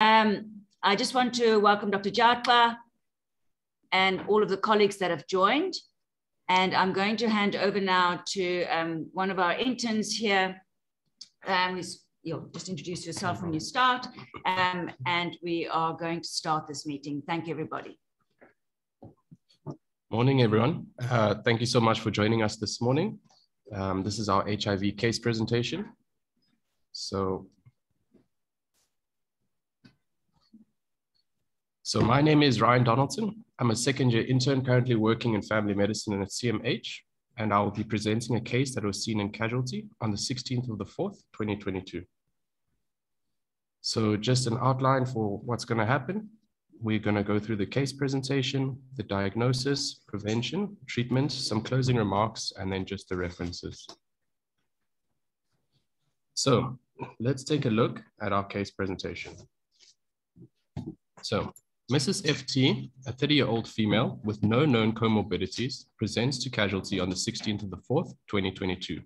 Um, I just want to welcome Dr. Jatwa and all of the colleagues that have joined. And I'm going to hand over now to um, one of our interns here. Um, you'll just introduce yourself when you start. Um, and we are going to start this meeting. Thank you, everybody. Morning, everyone. Uh, thank you so much for joining us this morning. Um, this is our HIV case presentation. So, so my name is Ryan Donaldson. I'm a second year intern currently working in family medicine at CMH, and I will be presenting a case that was seen in casualty on the 16th of the 4th, 2022. So just an outline for what's gonna happen. We're gonna go through the case presentation, the diagnosis, prevention, treatment, some closing remarks, and then just the references. So let's take a look at our case presentation. So Mrs. FT, a 30-year-old female with no known comorbidities, presents to casualty on the 16th of the 4th, 2022.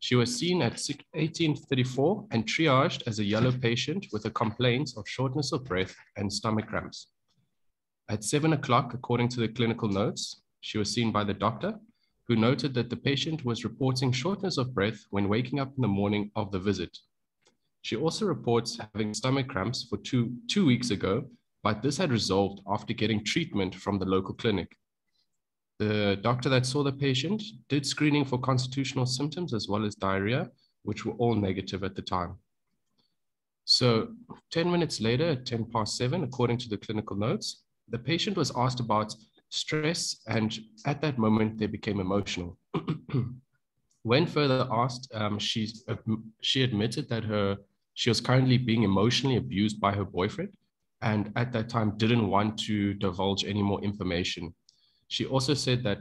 She was seen at 1834 and triaged as a yellow patient with a complaint of shortness of breath and stomach cramps. At seven o'clock, according to the clinical notes, she was seen by the doctor who noted that the patient was reporting shortness of breath when waking up in the morning of the visit. She also reports having stomach cramps for two, two weeks ago, but this had resolved after getting treatment from the local clinic. The doctor that saw the patient did screening for constitutional symptoms as well as diarrhea, which were all negative at the time. So 10 minutes later, at 10 past seven, according to the clinical notes, the patient was asked about stress, and at that moment, they became emotional. when further asked, um, she, uh, she admitted that her she was currently being emotionally abused by her boyfriend, and at that time didn't want to divulge any more information. She also said that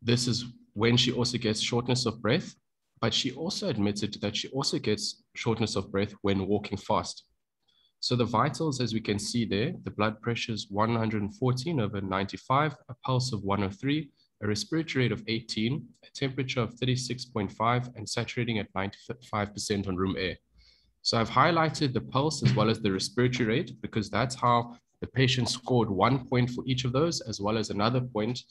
this is when she also gets shortness of breath, but she also admitted that she also gets shortness of breath when walking fast. So the vitals, as we can see there, the blood pressure is 114 over 95, a pulse of 103, a respiratory rate of 18, a temperature of 36.5, and saturating at 95% on room air. So I've highlighted the pulse as well as the respiratory rate because that's how the patient scored one point for each of those, as well as another point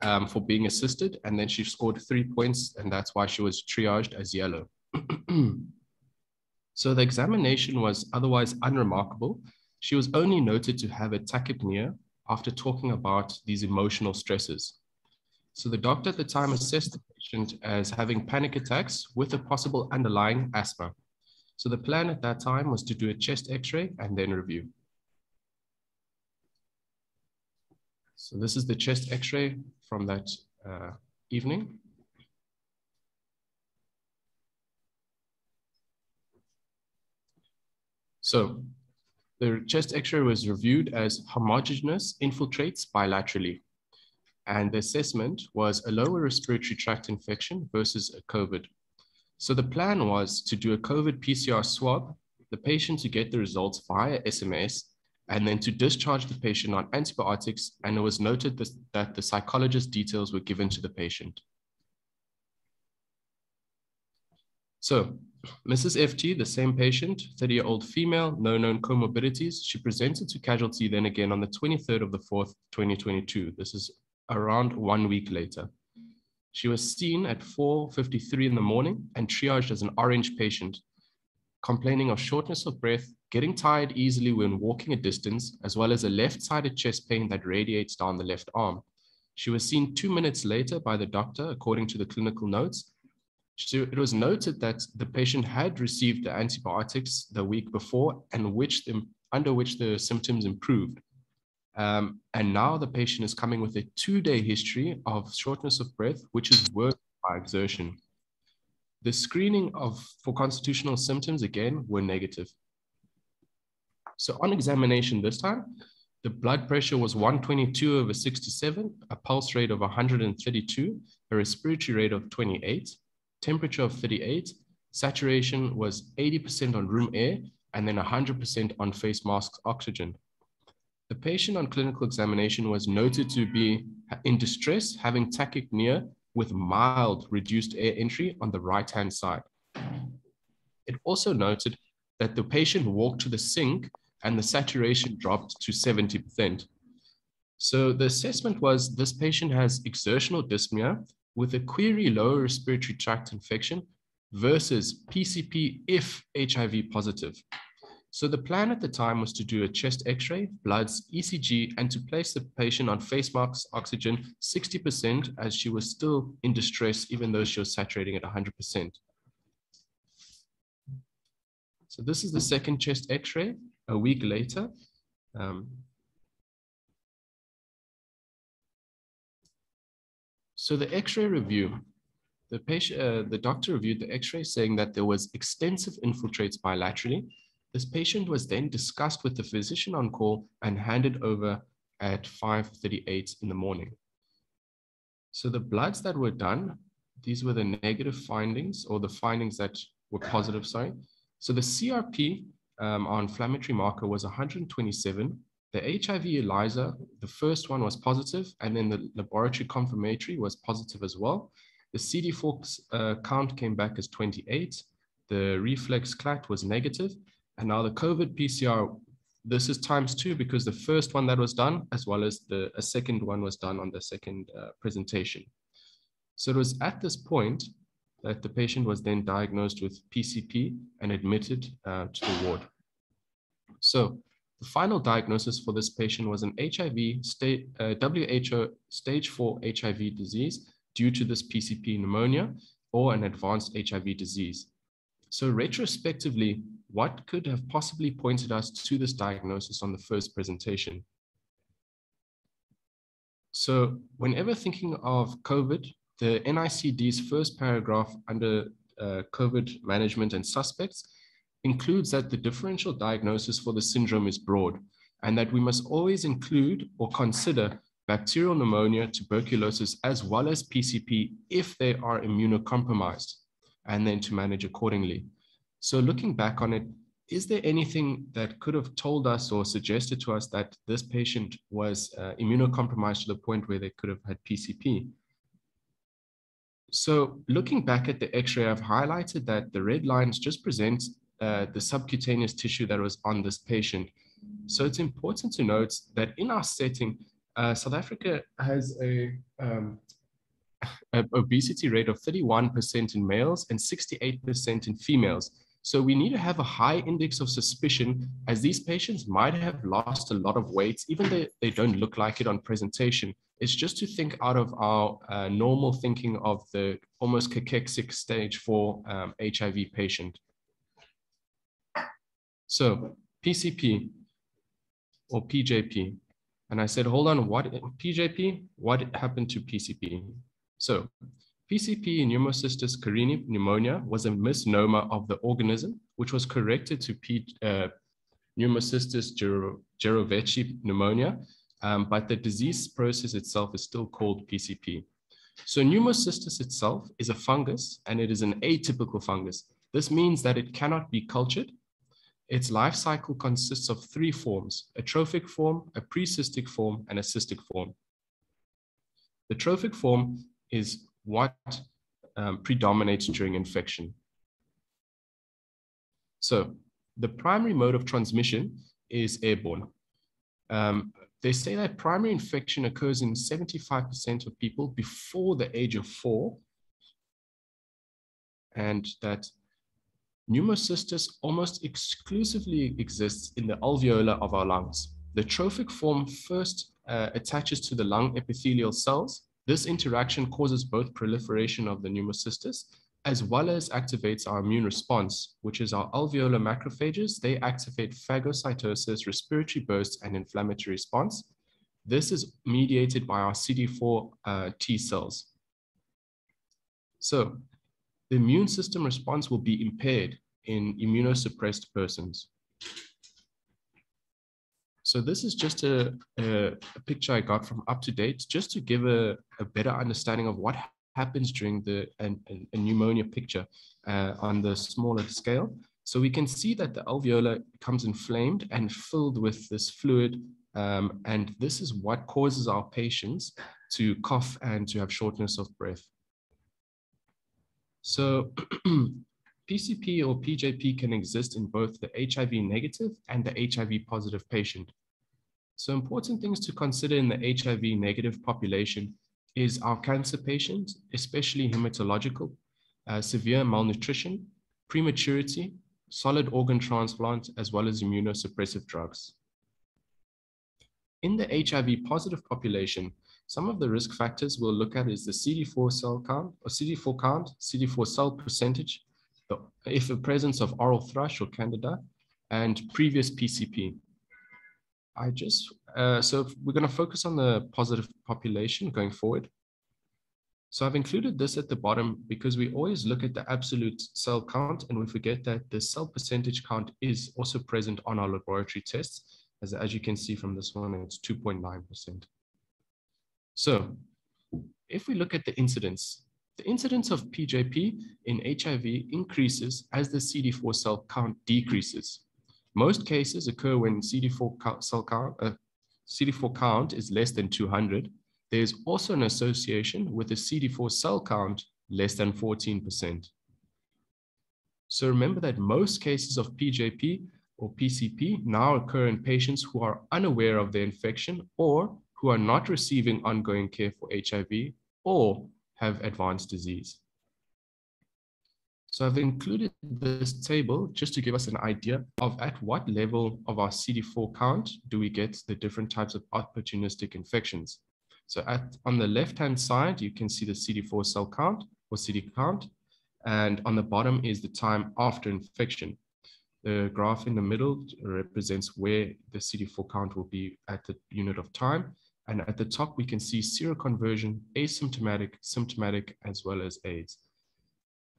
um, for being assisted. And then she scored three points, and that's why she was triaged as yellow. so the examination was otherwise unremarkable. She was only noted to have a tachypnea after talking about these emotional stresses. So the doctor at the time assessed the patient as having panic attacks with a possible underlying asthma. So the plan at that time was to do a chest x-ray and then review. So this is the chest x-ray from that uh, evening. So the chest x-ray was reviewed as homogeneous infiltrates bilaterally. And the assessment was a lower respiratory tract infection versus a COVID. So the plan was to do a COVID PCR swab, the patient to get the results via SMS and then to discharge the patient on antibiotics, and it was noted this, that the psychologist details were given to the patient. So, Mrs. FT, the same patient, 30 year old female, no known comorbidities, she presented to casualty then again on the 23rd of the 4th, 2022. This is around one week later. She was seen at 4.53 in the morning and triaged as an orange patient, complaining of shortness of breath, getting tired easily when walking a distance, as well as a left-sided chest pain that radiates down the left arm. She was seen two minutes later by the doctor, according to the clinical notes. It was noted that the patient had received the antibiotics the week before and which the, under which the symptoms improved. Um, and now the patient is coming with a two-day history of shortness of breath, which is worse by exertion. The screening of for constitutional symptoms, again, were negative. So on examination this time, the blood pressure was 122 over 67, a pulse rate of 132, a respiratory rate of 28, temperature of 38, saturation was 80% on room air, and then 100% on face mask oxygen. The patient on clinical examination was noted to be in distress, having tachypnea with mild reduced air entry on the right-hand side. It also noted that the patient walked to the sink and the saturation dropped to 70%. So the assessment was this patient has exertional dyspnea with a query lower respiratory tract infection versus PCP if HIV positive. So the plan at the time was to do a chest x-ray, bloods, ECG, and to place the patient on face masks, oxygen 60% as she was still in distress, even though she was saturating at 100%. So this is the second chest x-ray a week later. Um, so the x-ray review, the patient, uh, the doctor reviewed the x-ray saying that there was extensive infiltrates bilaterally this patient was then discussed with the physician on call and handed over at 5.38 in the morning. So the bloods that were done, these were the negative findings or the findings that were positive, sorry. So the CRP, um, our inflammatory marker was 127. The HIV ELISA, the first one was positive, and then the laboratory confirmatory was positive as well. The CD4 uh, count came back as 28. The reflex CrAg was negative, and now the COVID PCR, this is times two because the first one that was done, as well as the a second one was done on the second uh, presentation. So it was at this point that the patient was then diagnosed with PCP and admitted uh, to the ward. So the final diagnosis for this patient was an HIV, state, uh, WHO stage four HIV disease due to this PCP pneumonia or an advanced HIV disease. So retrospectively, what could have possibly pointed us to this diagnosis on the first presentation? So whenever thinking of COVID, the NICD's first paragraph under uh, COVID management and suspects includes that the differential diagnosis for the syndrome is broad and that we must always include or consider bacterial pneumonia, tuberculosis, as well as PCP if they are immunocompromised, and then to manage accordingly. So looking back on it, is there anything that could have told us or suggested to us that this patient was uh, immunocompromised to the point where they could have had PCP? So looking back at the x-ray, I've highlighted that the red lines just present uh, the subcutaneous tissue that was on this patient. So it's important to note that in our setting, uh, South Africa has a, um, obesity rate of 31% in males and 68% in females. So we need to have a high index of suspicion as these patients might have lost a lot of weight, even though they don't look like it on presentation. It's just to think out of our uh, normal thinking of the almost cachexic stage for um, HIV patient. So PCP or PJP. And I said, hold on, what PJP? What happened to PCP? So PCP pneumocystis carinii pneumonia was a misnomer of the organism, which was corrected to P, uh, pneumocystis jirovecii pneumonia, um, but the disease process itself is still called PCP. So pneumocystis itself is a fungus and it is an atypical fungus. This means that it cannot be cultured. Its life cycle consists of three forms, a trophic form, a precystic form, and a cystic form. The trophic form is what um, predominates during infection. So the primary mode of transmission is airborne. Um, they say that primary infection occurs in 75% of people before the age of four, and that pneumocystis almost exclusively exists in the alveolar of our lungs. The trophic form first uh, attaches to the lung epithelial cells this interaction causes both proliferation of the pneumocystis as well as activates our immune response, which is our alveolar macrophages. They activate phagocytosis, respiratory bursts, and inflammatory response. This is mediated by our CD4 uh, T cells. So the immune system response will be impaired in immunosuppressed persons. So this is just a, a, a picture I got from up to date, just to give a, a better understanding of what happens during the an, a pneumonia picture uh, on the smaller scale. So we can see that the alveolar becomes inflamed and filled with this fluid. Um, and this is what causes our patients to cough and to have shortness of breath. So PCP or PJP can exist in both the HIV negative and the HIV positive patient. So important things to consider in the HIV negative population is our cancer patients, especially hematological, uh, severe malnutrition, prematurity, solid organ transplant, as well as immunosuppressive drugs. In the HIV positive population, some of the risk factors we'll look at is the CD4 cell count or CD4 count, CD4 cell percentage, if the presence of oral thrush or candida, and previous PCP. I just, uh, so we're going to focus on the positive population going forward. So I've included this at the bottom because we always look at the absolute cell count and we forget that the cell percentage count is also present on our laboratory tests. As, as you can see from this one, it's 2.9%. So if we look at the incidence, the incidence of PJP in HIV increases as the CD4 cell count decreases. Most cases occur when CD4 cell count, uh, CD4 count is less than 200. There's also an association with a CD4 cell count less than 14%. So remember that most cases of PJP or PCP now occur in patients who are unaware of their infection or who are not receiving ongoing care for HIV or have advanced disease. So I've included this table just to give us an idea of at what level of our CD4 count do we get the different types of opportunistic infections. So at, on the left-hand side, you can see the CD4 cell count or CD count. And on the bottom is the time after infection. The graph in the middle represents where the CD4 count will be at the unit of time. And at the top, we can see seroconversion, asymptomatic, symptomatic, as well as AIDS.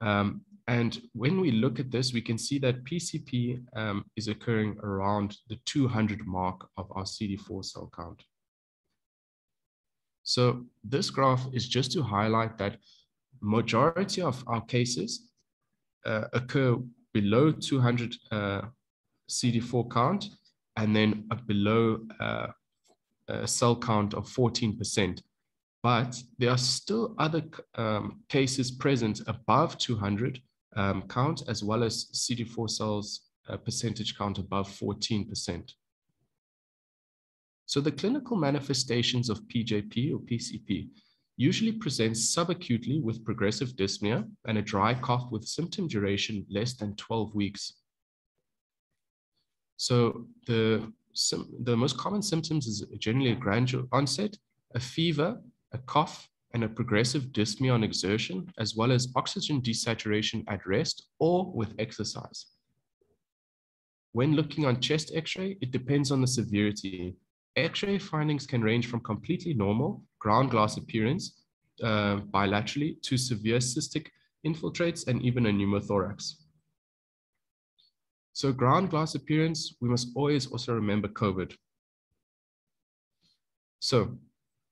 Um, and when we look at this, we can see that PCP um, is occurring around the 200 mark of our CD4 cell count. So this graph is just to highlight that majority of our cases uh, occur below 200 uh, CD4 count and then below uh, a cell count of 14%. But there are still other um, cases present above 200 um, count as well as CD4 cells uh, percentage count above 14%. So the clinical manifestations of PJP or PCP usually presents subacutely with progressive dyspnea and a dry cough with symptom duration less than 12 weeks. So the, the most common symptoms is generally a gradual onset, a fever, a cough, and a progressive dyspnea on exertion, as well as oxygen desaturation at rest or with exercise. When looking on chest x-ray, it depends on the severity. X-ray findings can range from completely normal ground glass appearance uh, bilaterally to severe cystic infiltrates and even a pneumothorax. So ground glass appearance, we must always also remember COVID. So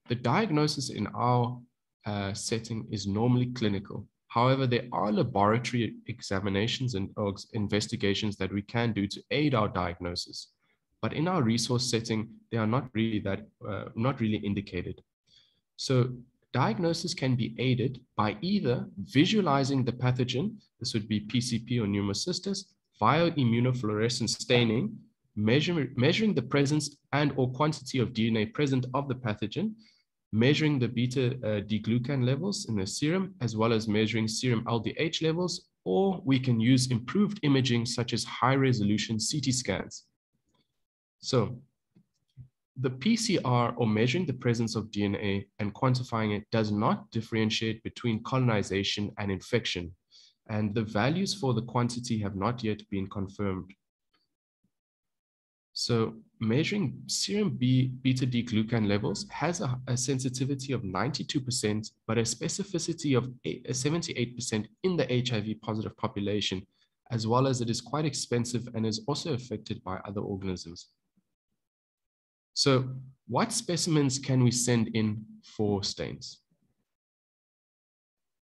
the diagnosis in our uh, setting is normally clinical. However, there are laboratory examinations and investigations that we can do to aid our diagnosis. But in our resource setting, they are not really that, uh, not really indicated. So diagnosis can be aided by either visualizing the pathogen, this would be PCP or pneumocystis, via immunofluorescence staining, measure, measuring the presence and or quantity of DNA present of the pathogen, measuring the beta uh, D-glucan levels in the serum, as well as measuring serum LDH levels, or we can use improved imaging such as high resolution CT scans. So the PCR or measuring the presence of DNA and quantifying it does not differentiate between colonization and infection. And the values for the quantity have not yet been confirmed. So measuring serum B beta D glucan levels has a, a sensitivity of 92%, but a specificity of 78% in the HIV positive population, as well as it is quite expensive and is also affected by other organisms. So what specimens can we send in for stains?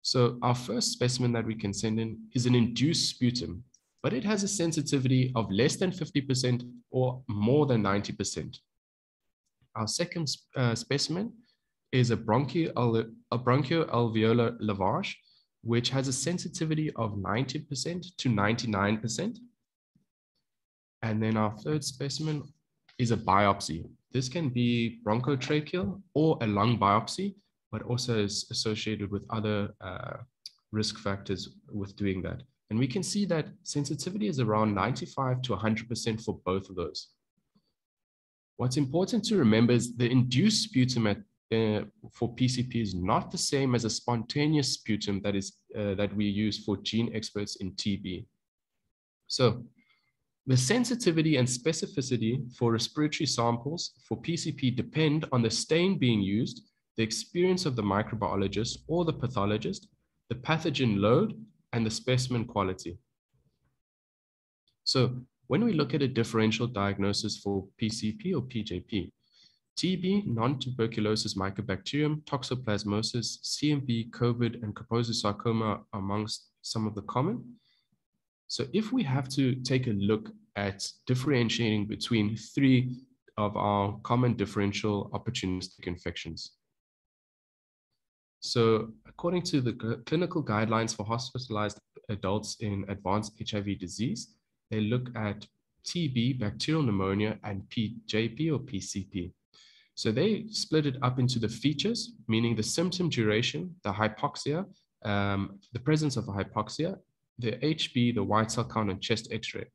So our first specimen that we can send in is an induced sputum but it has a sensitivity of less than 50% or more than 90%. Our second uh, specimen is a, bronchi a bronchoalveolar lavage. which has a sensitivity of 90% to 99%. And then our third specimen is a biopsy. This can be bronchotracheal or a lung biopsy, but also is associated with other uh, risk factors with doing that. And we can see that sensitivity is around 95 to 100% for both of those. What's important to remember is the induced sputum at, uh, for PCP is not the same as a spontaneous sputum that is uh, that we use for GeneXperts in TB. So the sensitivity and specificity for respiratory samples for PCP depend on the stain being used, the experience of the microbiologist or the pathologist, the pathogen load, and the specimen quality. So when we look at a differential diagnosis for PCP or PJP, TB, non-tuberculosis mycobacterium, toxoplasmosis, CMV, COVID, and Kaposi sarcoma amongst some of the common. So if we have to take a look at differentiating between three of our common differential opportunistic infections. So according to the clinical guidelines for hospitalized adults in advanced HIV disease, they look at TB, bacterial pneumonia, and PJP or PCP. So they split it up into the features, meaning the symptom duration, the hypoxia, um, the presence of a hypoxia, the HB, the white cell count, and chest X-ray.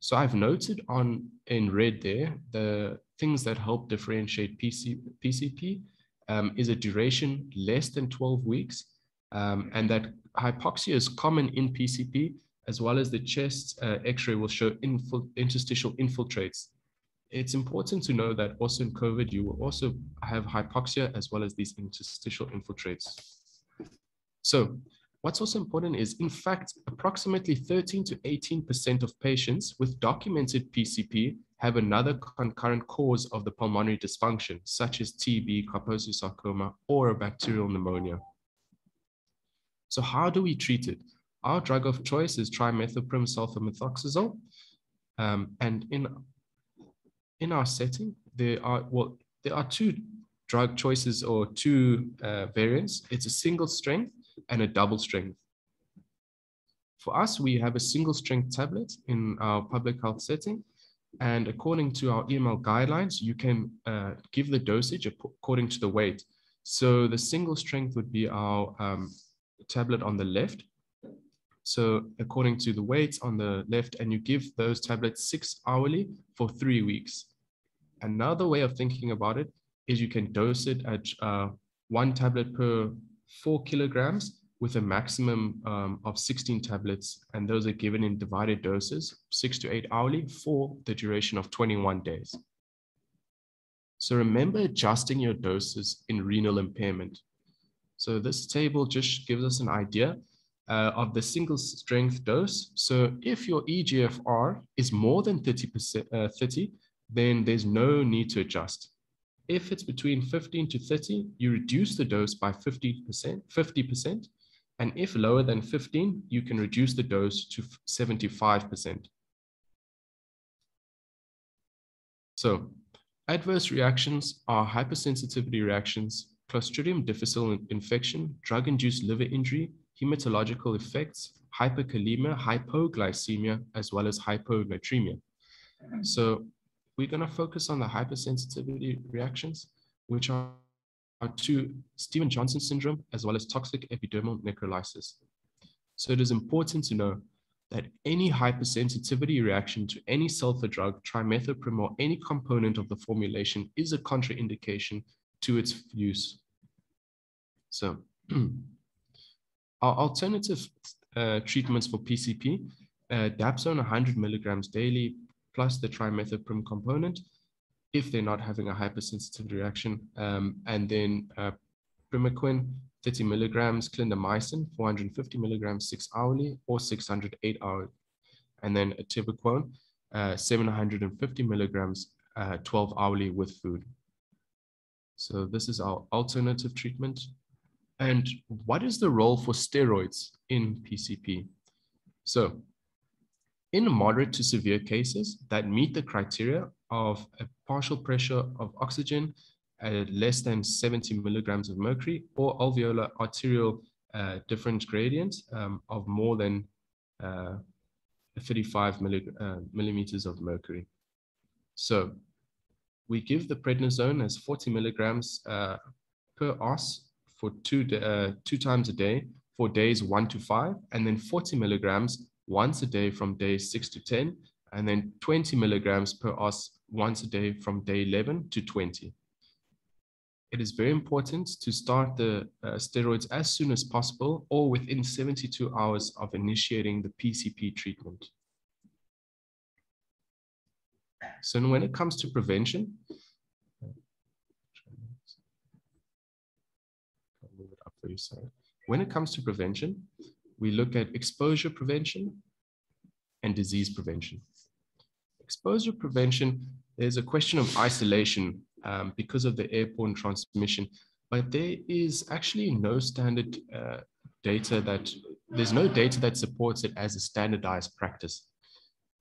So I've noted on in red there the things that help differentiate PC, PCP um, is a duration less than 12 weeks, um, and that hypoxia is common in PCP, as well as the chest uh, X-ray will show infil interstitial infiltrates. It's important to know that also in COVID, you will also have hypoxia as well as these interstitial infiltrates. So what's also important is, in fact, approximately 13 to 18% of patients with documented PCP have another concurrent cause of the pulmonary dysfunction, such as TB, Kaposi sarcoma, or a bacterial pneumonia. So how do we treat it? Our drug of choice is trimethoprim sulfamethoxazole. Um, and in, in our setting, there are, well, there are two drug choices or two uh, variants. It's a single strength and a double strength. For us, we have a single strength tablet in our public health setting. And according to our EML guidelines, you can uh, give the dosage according to the weight. So the single strength would be our um, tablet on the left, so according to the weights on the left, and you give those tablets six hourly for three weeks. Another way of thinking about it is you can dose it at uh, one tablet per four kilograms with a maximum um, of 16 tablets, and those are given in divided doses, six to eight hourly for the duration of 21 days. So remember adjusting your doses in renal impairment. So this table just gives us an idea uh, of the single strength dose. So if your EGFR is more than 30%, uh, 30, then there's no need to adjust. If it's between 15 to 30, you reduce the dose by 50%, 50%. And if lower than 15, you can reduce the dose to 75%. So adverse reactions are hypersensitivity reactions, Clostridium difficile infection, drug-induced liver injury, hematological effects, hyperkalemia, hypoglycemia, as well as hyponatremia. So we're going to focus on the hypersensitivity reactions, which are, are to Stevens-Johnson syndrome, as well as toxic epidermal necrolysis. So it is important to know that any hypersensitivity reaction to any sulfur drug, trimethoprim, or any component of the formulation is a contraindication to its use. So Our alternative uh, treatments for PCP, uh, dapsone 100 milligrams daily, plus the trimethoprim component, if they're not having a hypersensitive reaction, um, and then uh, primaquine 30 milligrams, clindamycin 450 milligrams six hourly or 608 hourly, and then atovaquone uh, 750 milligrams uh, 12 hourly with food. So this is our alternative treatment and what is the role for steroids in PCP? So in moderate to severe cases that meet the criteria of a partial pressure of oxygen at less than 70 milligrams of mercury or alveolar arterial uh, different gradients um, of more than uh, 35 milli, uh, millimeters of mercury. So we give the prednisone as 40 milligrams uh, per os for two, uh, two times a day for days one to five, and then 40 milligrams once a day from day six to 10, and then 20 milligrams per os once a day from day 11 to 20. It is very important to start the uh, steroids as soon as possible or within 72 hours of initiating the PCP treatment. So when it comes to prevention, When it comes to prevention, we look at exposure prevention and disease prevention. Exposure prevention is a question of isolation um, because of the airborne transmission, but there is actually no standard uh, data that, there's no data that supports it as a standardized practice.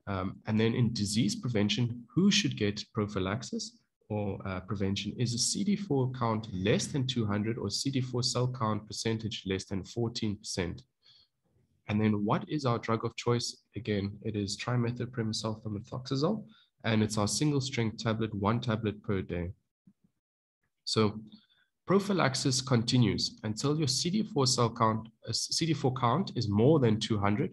Um, and then in disease prevention, who should get prophylaxis or uh, prevention is a CD4 count less than 200 or CD4 cell count percentage less than 14%. And then what is our drug of choice? Again, it is trimethoprim and it's our single strength tablet, one tablet per day. So prophylaxis continues until your CD4 cell count, uh, CD4 count is more than 200,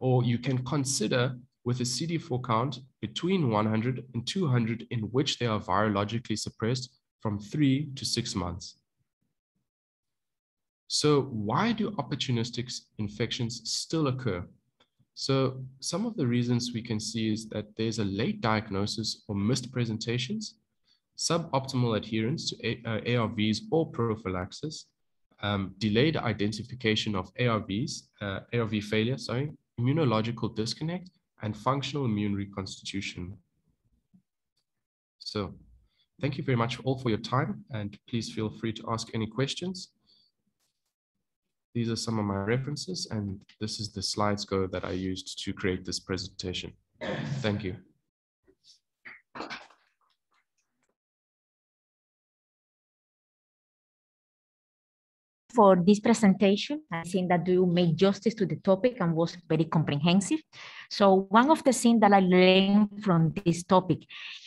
or you can consider with a CD4 count between 100 and 200 in which they are virologically suppressed from three to six months. So why do opportunistic infections still occur? So some of the reasons we can see is that there's a late diagnosis or missed presentations, suboptimal adherence to uh, ARVs or prophylaxis, um, delayed identification of ARVs, uh, ARV failure, sorry, immunological disconnect, and functional immune reconstitution. So thank you very much all for your time and please feel free to ask any questions. These are some of my references and this is the SlidesGo that I used to create this presentation. Thank you. For this presentation. I think that you made justice to the topic and was very comprehensive. So one of the things that I learned from this topic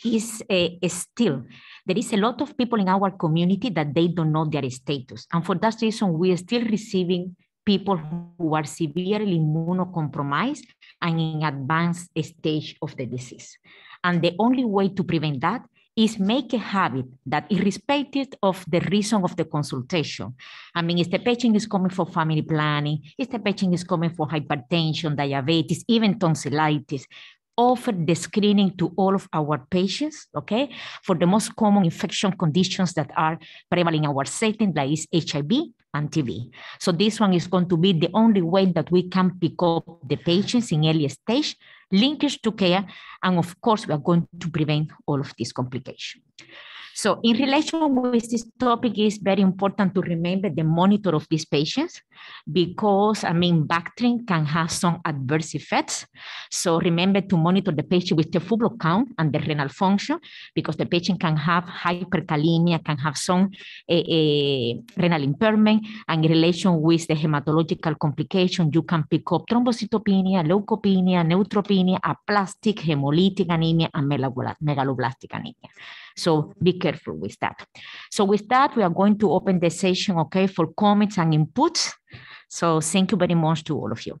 is uh, still, there is a lot of people in our community that they don't know their status. And for that reason, we are still receiving people who are severely immunocompromised and in advanced stage of the disease. And the only way to prevent that is make a habit that irrespective of the reason of the consultation, I mean, if the patient is coming for family planning, if the patient is coming for hypertension, diabetes, even tonsillitis, offer the screening to all of our patients, okay, for the most common infection conditions that are prevalent in our setting, like is HIV and TB. So this one is going to be the only way that we can pick up the patients in early stage linkage to care, and of course, we are going to prevent all of these complications. So in relation with this topic, it's very important to remember the monitor of these patients because, I mean, Bactrim can have some adverse effects. So remember to monitor the patient with the full blood count and the renal function because the patient can have hyperkalemia, can have some eh, eh, renal impairment. And in relation with the hematological complication, you can pick up thrombocytopenia, leukopenia, neutropenia, aplastic, hemolytic anemia, and megaloblastic anemia. So be careful with that. So with that, we are going to open the session, okay, for comments and inputs. So thank you very much to all of you.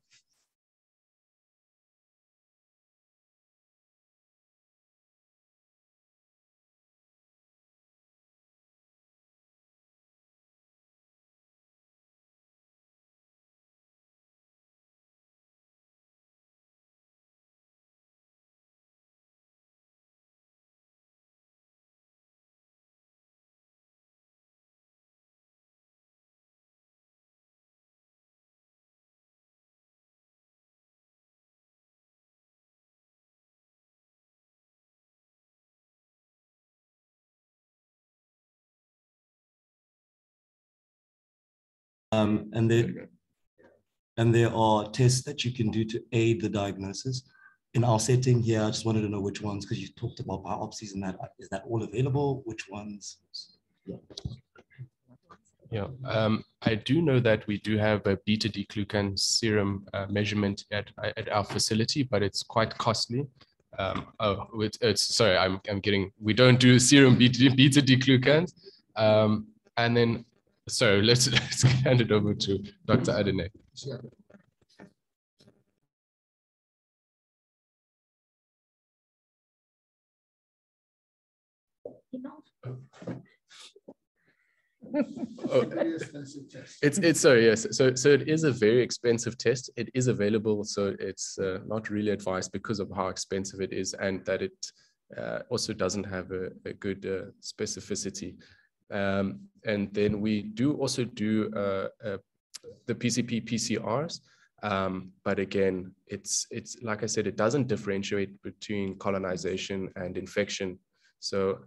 Um, and there, and there are tests that you can do to aid the diagnosis. In our setting here, I just wanted to know which ones, because you talked about biopsies and that. Is that all available? Which ones? Yeah. Yeah, um, I do know that we do have a beta glucan serum uh, measurement at, at our facility, but it's quite costly. Um, oh, it's, it's, sorry, I'm, I'm getting, we don't do serum beta, beta glucans. Um, and then, so let's, let's hand it over to Dr. Adene. oh, it's it's so yes so so it is a very expensive test it is available so it's uh, not really advised because of how expensive it is and that it uh, also doesn't have a, a good uh, specificity um, and then we do also do uh, uh, the PCP PCRs um, but again it's it's like I said it doesn't differentiate between colonization and infection so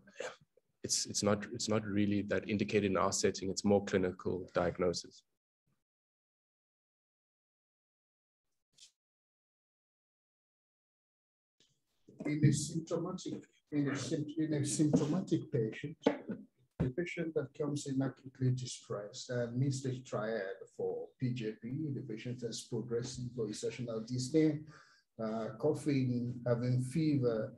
it's it's not it's not really that indicated in our setting. It's more clinical diagnosis. In a symptomatic in a, in a symptomatic patient, the patient that comes in acutely distressed and meets the triad for PJP, the patient has progressive or exertional dyspnea, uh, coughing, having fever,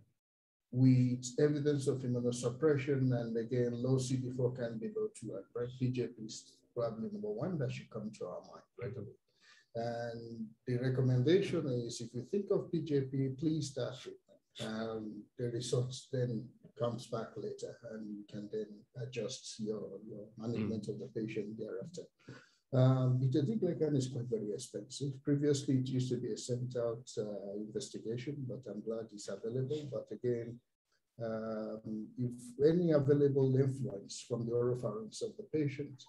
with evidence of immunosuppression and again, low CD4 can be low two, right? PJP is probably number one that should come to our mind right away. And the recommendation is if you think of PJP, please start treatment. Um, the results then comes back later and you can then adjust your, your management mm. of the patient thereafter. Um, is quite very expensive. Previously, it used to be a sent out uh, investigation, but I'm glad it's available. But again, um, if any available influence from the oropharynx of the patient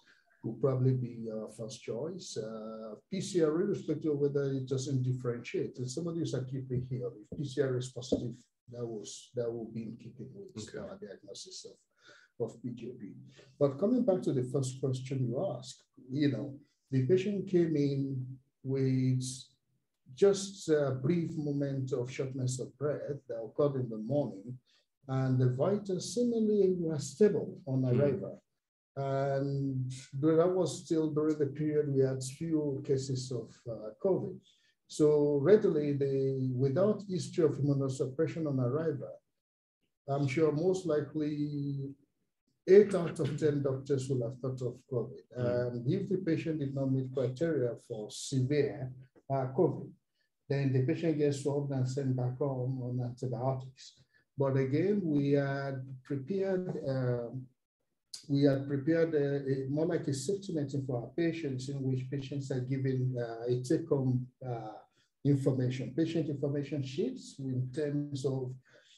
will probably be our first choice. Uh, PCR, irrespective of whether it doesn't differentiate. If somebody is acutely healed, if PCR is positive, that was that will be in keeping with okay. our diagnosis of of PJP. But coming back to the first question you asked, you know, the patient came in with just a brief moment of shortness of breath that occurred in the morning, and the vitals similarly were stable on hmm. arrival. Mm. And that was still during the period we had few cases of uh, COVID. So readily, the without history of immunosuppression on arrival, I'm sure most likely eight out of 10 doctors will have thought of COVID. Mm. And if the patient did not meet criteria for severe uh, COVID, then the patient gets swabbed and sent back home on antibiotics. But again, we had prepared, uh, we had prepared a, a, more like a safety net for our patients in which patients are given uh, a take-home uh, information, patient information sheets in terms of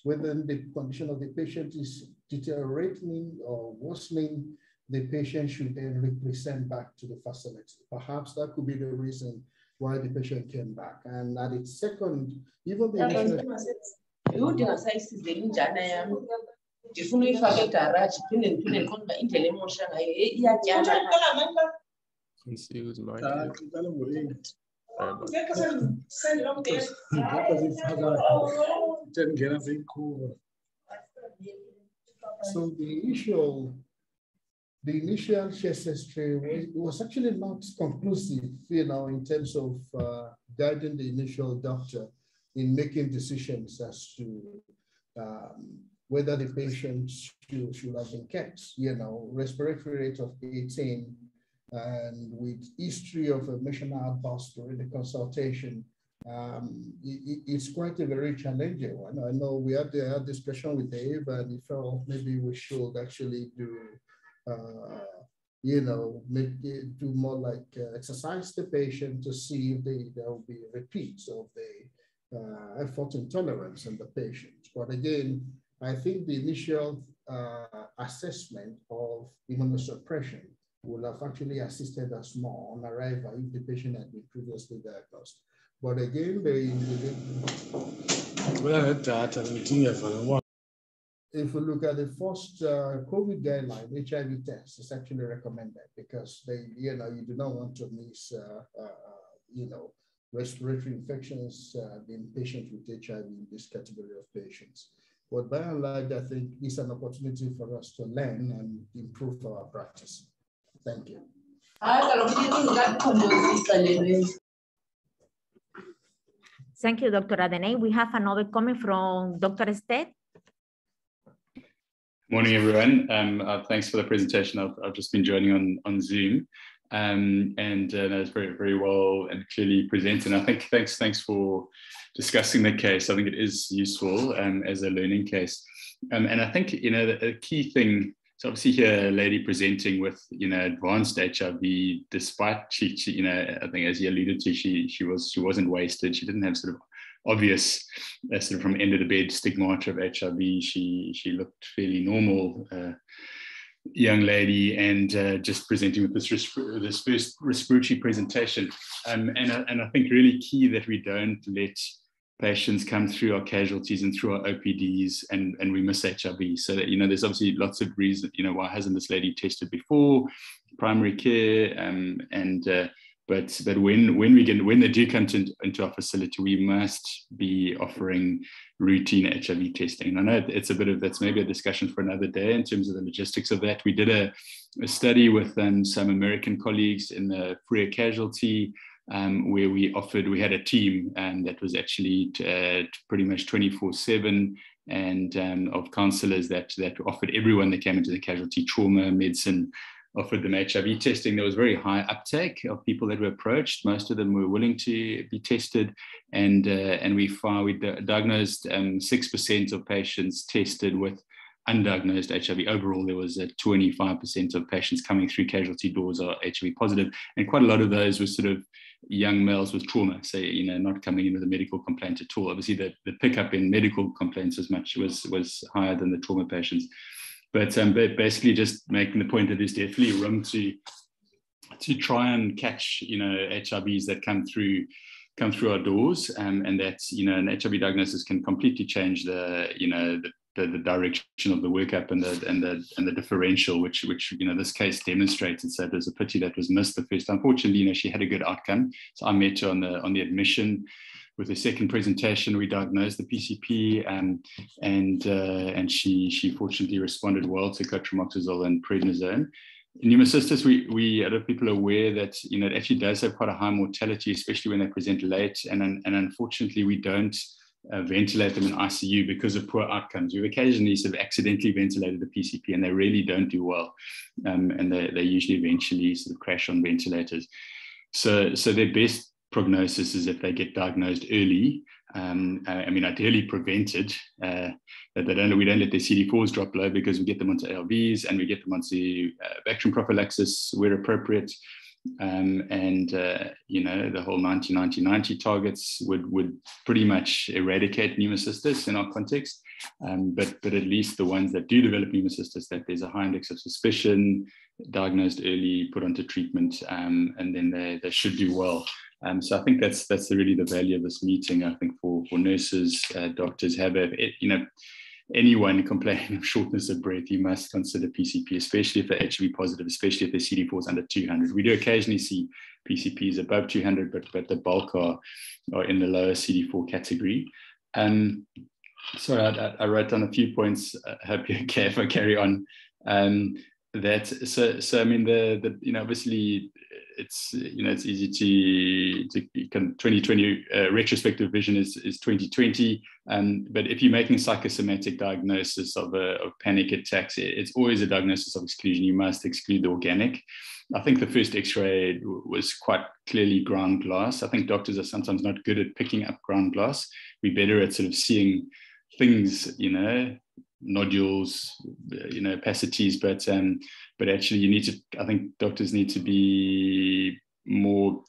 whether the condition of the patient is deteriorating or worsening, the patient should then represent back to the facility. Perhaps that could be the reason why the patient came back. And at its second, even the initial... ndifuna uyifaka egaraji phinde ndiphinde ndiqonda uba indlela emosha ngayo iyatyala So the initial, the initial chest history was, was actually not conclusive, you know, in terms of uh, guiding the initial doctor in making decisions as to um, whether the patient should, should have been kept, you know, respiratory rate of 18 and with history of emotional outburst during the consultation, um, it, it's quite a very challenging one. I know we had a discussion with Dave and he felt maybe we should actually do, uh, you know, make it, do more like uh, exercise the patient to see if they, there will be repeats of the uh, effort intolerance in the patient. But again, I think the initial uh, assessment of immunosuppression would have actually assisted us more on arrival if the patient had been previously diagnosed. But again, they, if we look at the first uh, COVID guideline, HIV test is actually recommended because they, you know, you do not want to miss, uh, uh, you know, respiratory infections uh, in patients with HIV in this category of patients. But by and large, I think it's an opportunity for us to learn and improve our practice. Thank you. Thank you, Dr. Adeney. We have another comment from Dr. Stead. Morning, everyone. Um, uh, thanks for the presentation. I've, I've, just been joining on, on Zoom. Um, and uh, that was very, very well and clearly presented. And I think thanks, thanks for discussing the case. I think it is useful um, as a learning case. Um, and I think, you know, the, the key thing so obviously here a lady presenting with you know advanced HIV, despite she, she, you know I think as you alluded to, she she was she wasn't wasted. She didn't have sort of obvious uh, sort of from end of the bed stigmata of HIV. She she looked fairly normal. Uh, young lady and uh, just presenting with this, this first respiratory presentation. Um, and, and I think really key that we don't let patients come through our casualties and through our OPDs and, and we miss HIV. So that, you know, there's obviously lots of reasons, you know, why hasn't this lady tested before, primary care, um, and uh, but but when when we get when they do come to, into our facility, we must be offering routine HIV testing. And I know it's a bit of that's maybe a discussion for another day in terms of the logistics of that. We did a, a study with um, some American colleagues in the Frere casualty um, where we offered, we had a team um, that was actually uh, pretty much 24 7 and um, of counselors that, that offered everyone that came into the casualty trauma medicine offered them HIV testing. There was very high uptake of people that were approached. Most of them were willing to be tested, and uh, and we found we diagnosed um, six percent of patients tested with undiagnosed HIV. Overall, there was a 25% of patients coming through casualty doors are HIV positive, and quite a lot of those were sort of young males with trauma, say, you know, not coming in with a medical complaint at all. Obviously, the, the pickup in medical complaints as much was was higher than the trauma patients. But, um, basically, just making the point that there's definitely room to to try and catch, you know, HIVs that come through come through our doors, um, and that you know, an HIV diagnosis can completely change the, you know, the the, the, direction of the workup and the and the and the differential, which which you know this case demonstrated. So it was a pity that was missed the first. Unfortunately, you know she had a good outcome. So I met her on the on the admission. With the second presentation, we diagnosed the PCP, um, and uh, and she she fortunately responded well to cotrimoxazole and prednisone. Pneumocystis, we, we a lot of people are aware that you know it actually does have quite a high mortality, especially when they present late, and and unfortunately we don't uh, ventilate them in ICU because of poor outcomes. We've occasionally sort of accidentally ventilated the PCP and they really don't do well. Um, and they, they usually eventually sort of crash on ventilators. So, so their best prognosis is if they get diagnosed early. Um, uh, I mean, ideally prevented. Uh, that they don't, we don't let their CD4s drop low because we get them onto ARVs and we get them onto uh, prophylaxis where appropriate. Um, and uh, you know the whole 90 90 90 targets would would pretty much eradicate pneumocystis in our context. Um, but but at least the ones that do develop pneumocystis that there's a high index of suspicion diagnosed early put onto treatment um, and then they, they should do well. Um, so I think that's that's really the value of this meeting I think for for nurses uh, doctors have a you know anyone complaining of shortness of breath, you must consider PCP, especially if they're HIV positive, especially if their CD4 is under 200. We do occasionally see PCPs above 200, but, but the bulk are, are in the lower CD4 category. Um, sorry, I, I, wrote down a few points. I hope you're okay if I carry on. Um, that so so I mean the the you know obviously it's you know it's easy to to kind of 2020 uh, retrospective vision is is 2020 um, but if you're making psychosomatic diagnosis of a of panic attacks it's always a diagnosis of exclusion you must exclude the organic I think the first X-ray was quite clearly ground glass. I think doctors are sometimes not good at picking up ground glass. We're better at sort of seeing things, you know, nodules, you know, opacities, but um, but actually you need to. I think doctors need to be more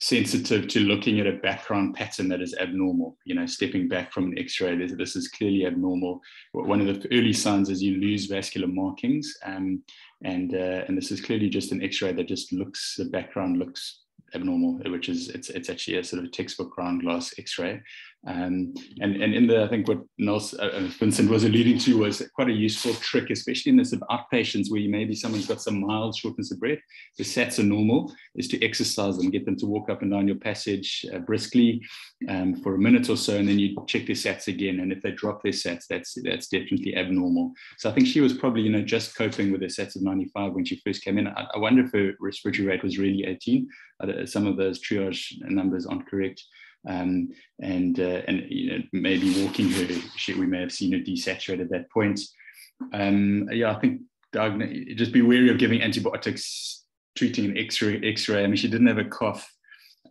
sensitive to looking at a background pattern that is abnormal. You know, stepping back from an X-ray, this, this is clearly abnormal. One of the early signs is you lose vascular markings, um, and uh, and this is clearly just an X-ray that just looks the background looks abnormal, which is it's it's actually a sort of textbook ground glass X-ray. Um, and, and in the, I think what Nels, uh, uh, Vincent was alluding to was quite a useful trick, especially in of outpatients where maybe someone's got some mild shortness of breath. The SATs are normal, is to exercise them, get them to walk up and down your passage uh, briskly um, for a minute or so, and then you check their SATs again. And if they drop their SATs, that's that's definitely abnormal. So I think she was probably, you know, just coping with her SATs of 95 when she first came in. I, I wonder if her respiratory rate was really 18. Uh, some of those triage numbers aren't correct um, and uh, and you know maybe walking her, we may have seen her desaturate at that point. Um, yeah, I think just be wary of giving antibiotics, treating an X-ray. X-ray. I mean, she didn't have a cough.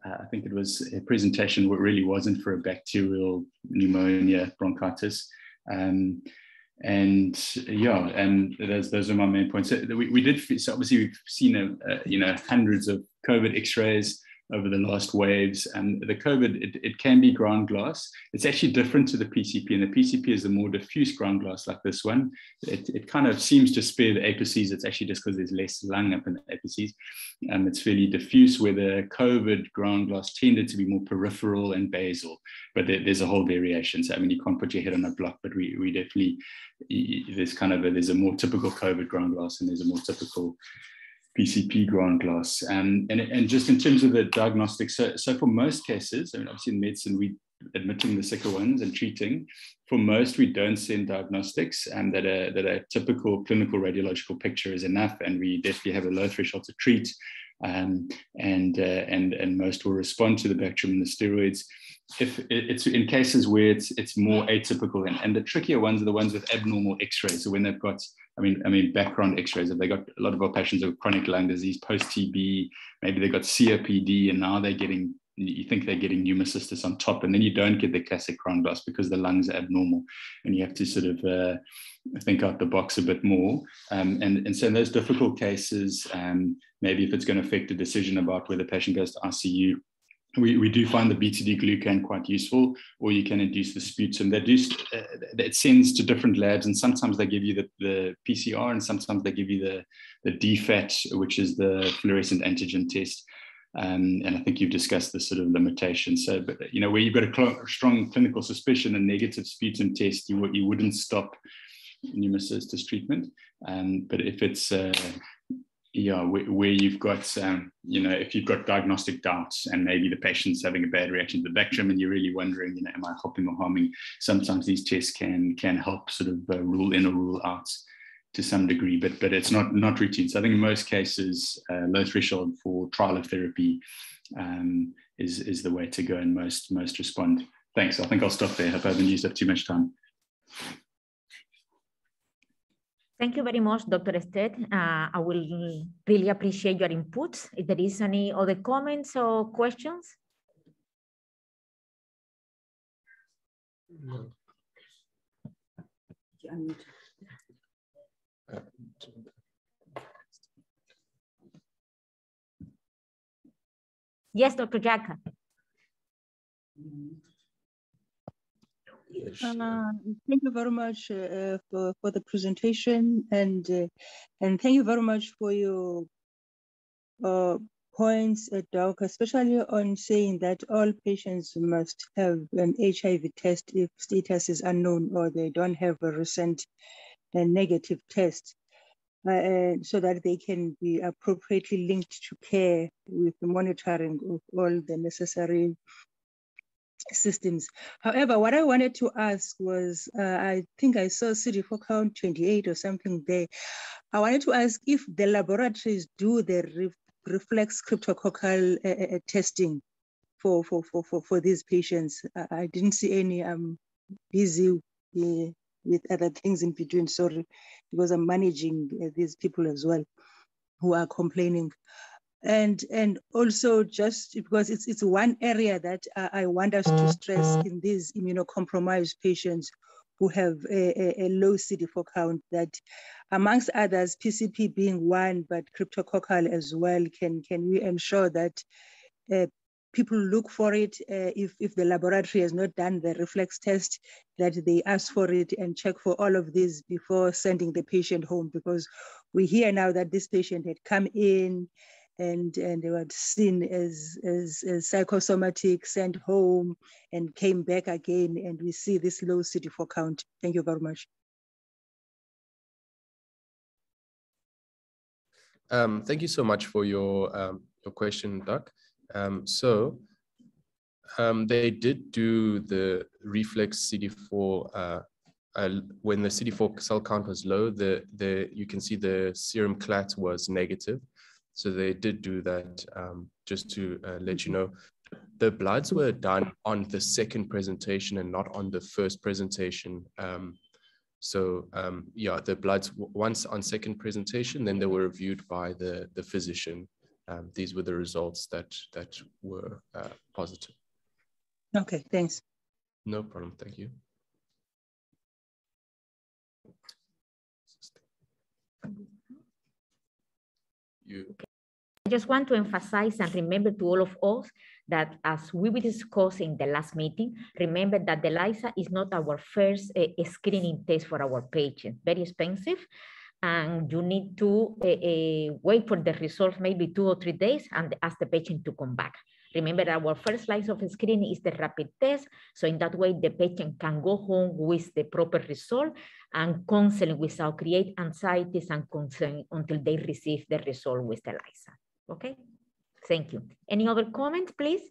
Uh, I think it was a presentation what really wasn't for a bacterial pneumonia bronchitis. Um, and yeah, and those those are my main points. So we, we did so obviously we've seen a, a, you know hundreds of COVID X-rays over the last waves. And the COVID, it, it can be ground glass. It's actually different to the PCP, and the PCP is a more diffuse ground glass like this one. It, it kind of seems to spare the apices. It's actually just because there's less lung up in the apices. Um, it's fairly diffuse, where the COVID ground glass tended to be more peripheral and basal. But there, there's a whole variation. So, I mean, you can't put your head on a block, but we, we definitely, there's kind of a, there's a more typical COVID ground glass and there's a more typical PCP ground glass. Um, and, and just in terms of the diagnostics, so, so for most cases, I mean, obviously in medicine, we admitting the sicker ones and treating. For most, we don't send diagnostics and that a, that a typical clinical radiological picture is enough. And we definitely have a low threshold to treat. Um, and, uh, and, and most will respond to the Bactrim and the steroids. If it's in cases where it's, it's more atypical and, and the trickier ones are the ones with abnormal x-rays. So when they've got I mean, I mean, background X-rays. Have they got a lot of our patients with chronic lung disease, post TB? Maybe they got COPD, and now they're getting. You think they're getting pneumocystis on top, and then you don't get the classic ground glass because the lungs are abnormal, and you have to sort of uh, think out the box a bit more. Um, and, and so in those difficult cases, um, maybe if it's going to affect a decision about whether the patient goes to ICU, we, we do find the beta-D glucan quite useful, or you can induce the sputum. That do, uh, it sends to different labs, and sometimes they give you the, the PCR, and sometimes they give you the, the DFAT, which is the fluorescent antigen test. Um, and I think you've discussed the sort of limitations. So, but you know, where you've got a cl strong clinical suspicion and negative sputum test, you, you wouldn't stop pneumocystis treatment. Um, but if it's uh, yeah, where, where you've got, um, you know, if you've got diagnostic doubts and maybe the patient's having a bad reaction to the Bactrim and you're really wondering, you know, am I helping or harming? Sometimes these tests can can help sort of uh, rule in or rule out to some degree, but but it's not not routine. So I think in most cases, uh, low threshold for trial of therapy um, is is the way to go, and most most respond. Thanks. I think I'll stop there. Hope I haven't used up too much time. Thank you very much, Dr. Estet. Uh, I will really appreciate your input. If there is any other comments or questions. Yes, Dr. Uh, thank you very much uh, for, for the presentation and uh, and thank you very much for your uh, points, uh, Doc, especially on saying that all patients must have an HIV test if status is unknown or they don't have a recent uh, negative test. Uh, so that they can be appropriately linked to care with the monitoring of all the necessary systems. However, what I wanted to ask was, uh, I think I saw CD4 count 28 or something there. I wanted to ask if the laboratories do the re reflex cryptococcal uh, uh, testing for, for, for, for, for these patients. I, didn't see any, I'm busy uh, with other things in between, sorry, because I'm managing uh, these people as well who are complaining and and also just because it's it's one area that I want us to stress in these immunocompromised patients who have a, a, a, low CD4 count that amongst others, PCP being one, but cryptococcal as well, can, can we ensure that uh, people look for it uh, if, if the laboratory has not done the reflex test, that they ask for it and check for all of these before sending the patient home? Because we hear now that this patient had come in, and, and they were seen as, as, as psychosomatic, sent home and came back again. And we see this low CD4 count. Thank you very much. Um, thank you so much for your, um, your question, Doc. Um, so um, they did do the reflex CD4 uh, uh, when the CD4 cell count was low, the, the, you can see the serum CrAg was negative. So they did do that um, just to uh, let you know. The bloods were done on the second presentation and not on the first presentation. Um, so um, yeah, the bloods once on second presentation, then they were reviewed by the, the physician. Um, these were the results that, that were uh, positive. Okay, thanks. No problem, thank you. You. I just want to emphasize and remember to all of us that as we were discussing in the last meeting, remember that the ELISA is not our first uh, screening test for our patients, very expensive. And you need to uh, uh, wait for the results maybe two or three days and ask the patient to come back. Remember, our first line of screening is the rapid test. So in that way, the patient can go home with the proper result and counseling without create anxieties and concern until they receive the result with the ELISA. Okay, thank you. Any other comments, please?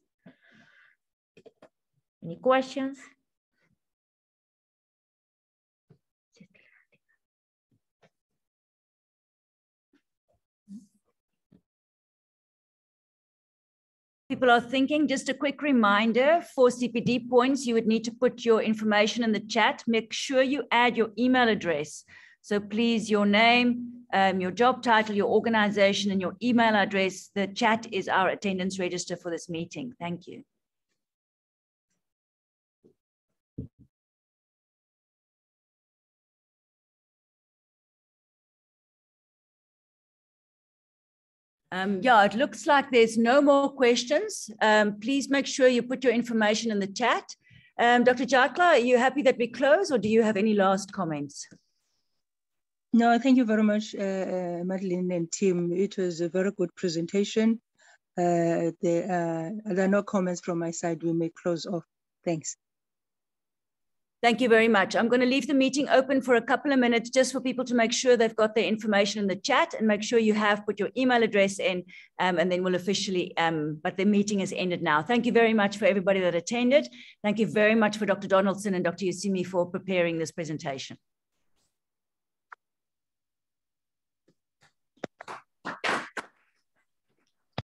Any questions? people are thinking, just a quick reminder for CPD points, you would need to put your information in the chat. Make sure you add your email address. So please, your name, um, your job title, your organization, and your email address. The chat is our attendance register for this meeting. Thank you. Um, yeah, it looks like there's no more questions. Um, please make sure you put your information in the chat. Um, Dr. Jatla, are you happy that we close or do you have any last comments? No, thank you very much, uh, uh, Madeline and team. It was a very good presentation. Uh, there, uh, there are no comments from my side. We may close off. Thanks. Thank you very much. I'm going to leave the meeting open for a couple of minutes just for people to make sure they've got their information in the chat and make sure you have put your email address in um, and then we'll officially, um, but the meeting has ended now. Thank you very much for everybody that attended. Thank you very much for Dr. Donaldson and Dr. Yusimi for preparing this presentation.